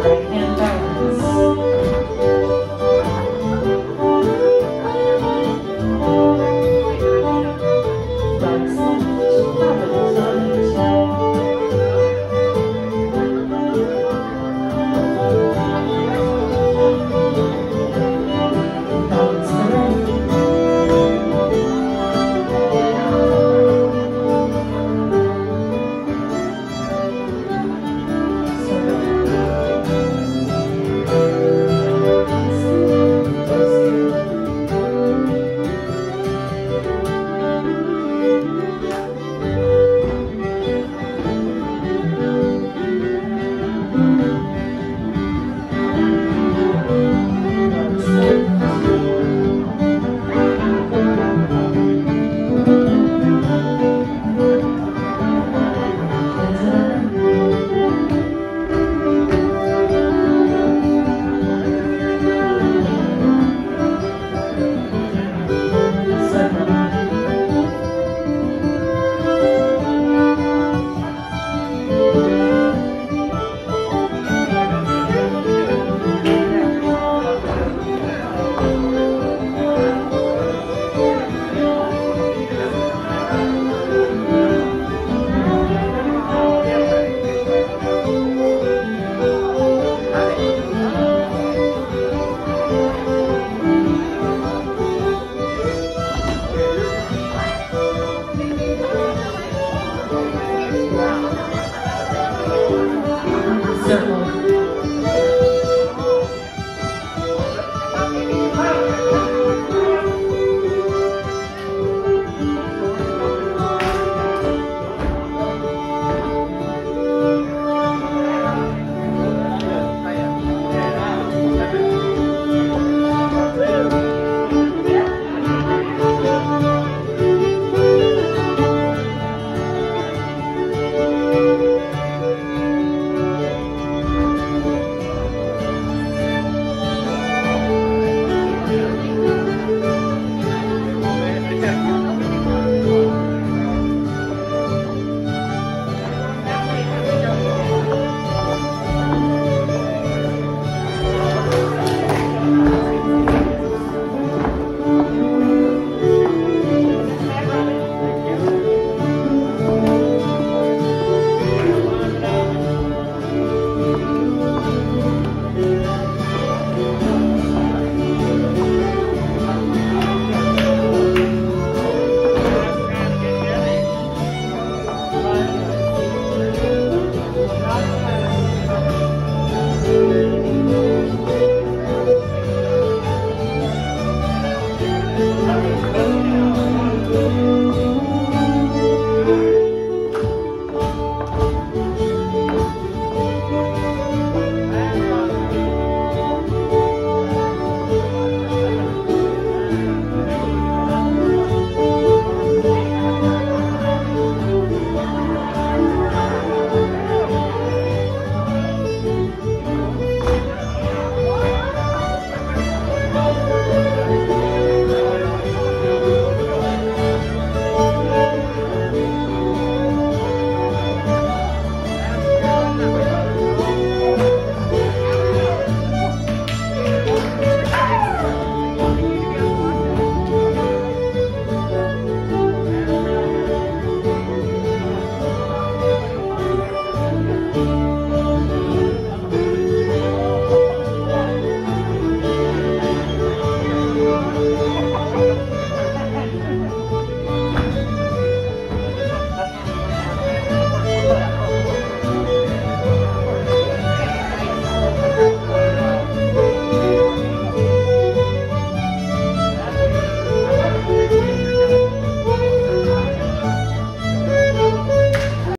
Right hand balance. Circle.